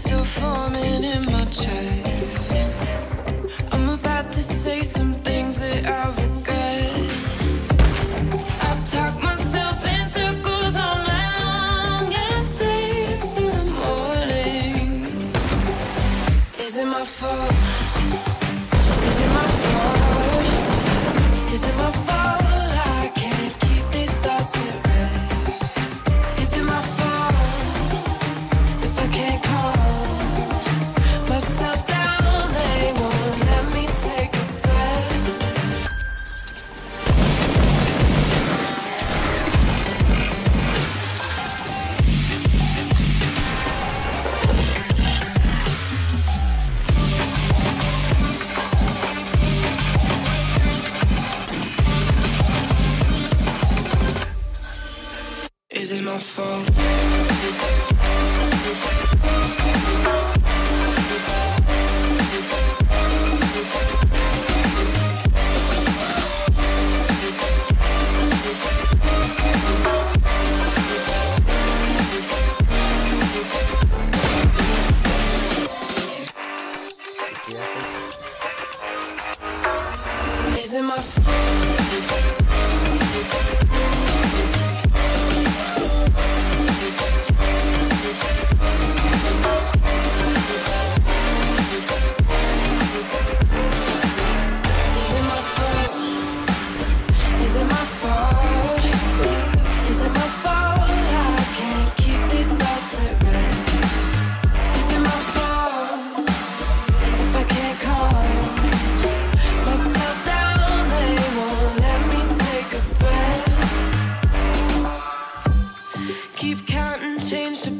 still forming in my chest. I'm about to say some things that I regret. I talk myself in circles all night long and the morning. Is it my fault? Is it my fault? Is it my fault? C'est ma faute. keep counting, change to